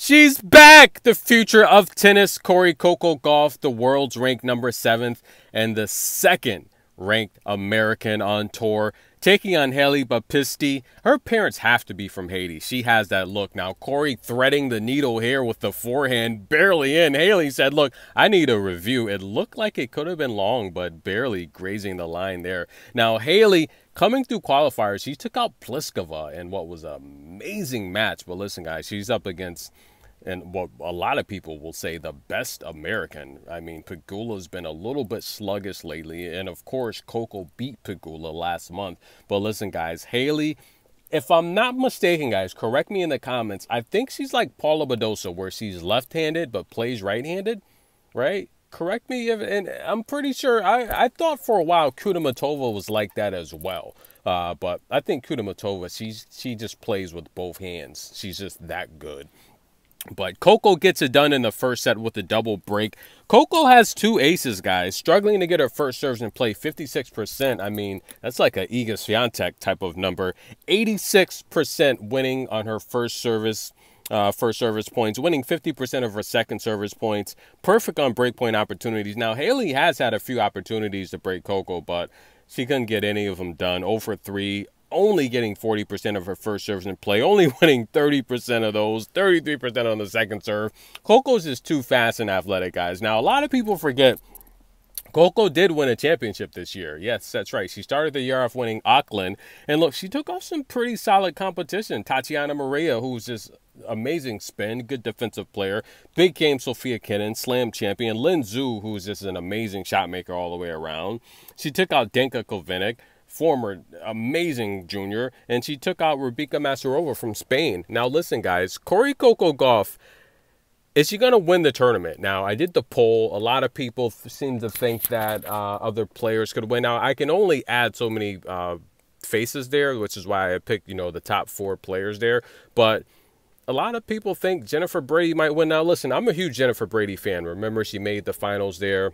She's back! The future of tennis, Cori Coco Gauff, the world's ranked number seventh and the second ranked American on tour, taking on Hailey Baptiste. Her parents have to be from Haiti. She has that look. Now, Cori threading the needle here with the forehand barely in. Hailey said, Look, I need a review. It looked like it could have been long, but barely grazing the line there. Now, Hailey coming through qualifiers, she took out Pliskova in what was an amazing match. But listen, guys, she's up against and what a lot of people will say the best American. I mean, Pegula's been a little bit sluggish lately, and of course, Coco beat Pegula last month. But listen, guys, Hailey. if I'm not mistaken, guys, correct me in the comments. I think she's like Paula Badosa, where she's left-handed but plays right-handed, right? Correct me if, and I'm pretty sure. I I thought for a while Kudermetova was like that as well. Uh, but I think Kudermetova, she's she just plays with both hands. She's just that good. But Coco gets it done in the first set with a double break. Coco has two aces, guys. Struggling to get her first serves in play, 56%. I mean, that's like a Iga Swiatek type of number. 86% winning on her first service. Uh, first service points, winning 50% of her second service points, perfect on breakpoint opportunities. Now, Hailey has had a few opportunities to break Coco, but she couldn't get any of them done. Over three, only getting 40% of her first serves in play, only winning 30% of those, 33% on the second serve. Coco's is too fast and athletic, guys. Now, a lot of people forget Coco did win a championship this year. Yes, that's right. She started the year off winning Auckland. And look, she took off some pretty solid competition. Tatiana Maria, who's just amazing spin, good defensive player. Big game Sofia Kenin, slam champion. Lin Zhu, who's just an amazing shot maker all the way around. She took out Danka Kovinic former amazing junior, and she took out Rubika Masarova from Spain. Now, listen, guys, Cori Coco Gauff. is she going to win the tournament? Now, I did the poll. A lot of people seem to think that uh, other players could win. Now, I can only add so many uh, faces there, which is why I picked, you know, the top four players there. But a lot of people think Jennifer Brady might win. Now, listen, I'm a huge Jennifer Brady fan. Remember, she made the finals there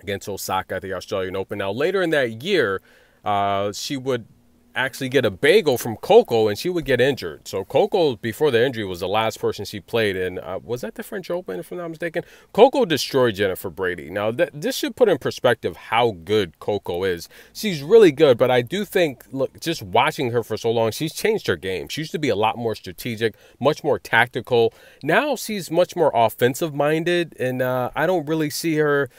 against Osaka at the Australian Open. Now, later in that year, uh, she would actually get a bagel from Coco and she would get injured. So Coco, before the injury, was the last person she played. in. uh, was that the French Open, if I'm not mistaken? Coco destroyed Jennifer Brady. Now, th- this should put in perspective how good Coco is. She's really good, but I do think, look, just watching her for so long, she's changed her game. She used to be a lot more strategic, much more tactical. Now she's much more offensive minded, and uh, I don't really see her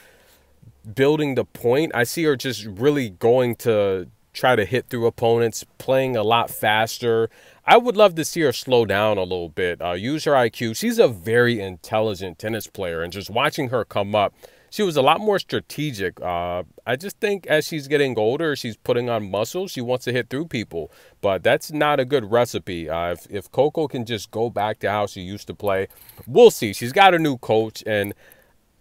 building the point. I see her just really going to try to hit through opponents, playing a lot faster. I would love to see her slow down a little bit, uh, use her IQ. She's a very intelligent tennis player, and just watching her come up, she was a lot more strategic. Uh, I just think as she's getting older, she's putting on muscle. She wants to hit through people, but that's not a good recipe. Uh, if, if Coco can just go back to how she used to play, we'll see. She's got a new coach, and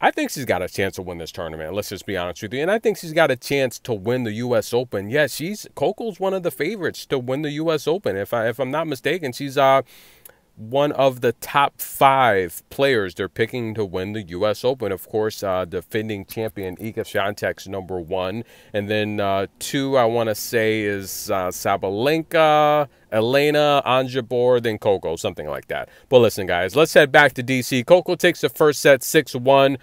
I think she's got a chance to win this tournament. Let's just be honest with you. And I think she's got a chance to win the U.S. Open. Yeah, she's Coco's one of the favorites to win the U.S. Open. If I if I'm not mistaken, she's uh one of the top five players they're picking to win the U.S. Open. Of course, uh, defending champion Iga Swiatek's number one, and then uh, two I want to say is uh, Sabalenka, Elena, Ons Jabeur, then Coco, something like that. But listen, guys, let's head back to D.C. Coco takes the first set six one.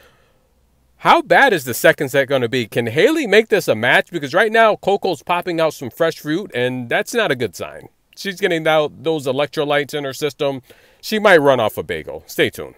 How bad is the second set going to be? Can Hailey make this a match? Because right now, Coco's popping out some fresh fruit, and that's not a good sign. She's getting out those electrolytes in her system. She might run off a bagel. Stay tuned.